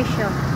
ratio.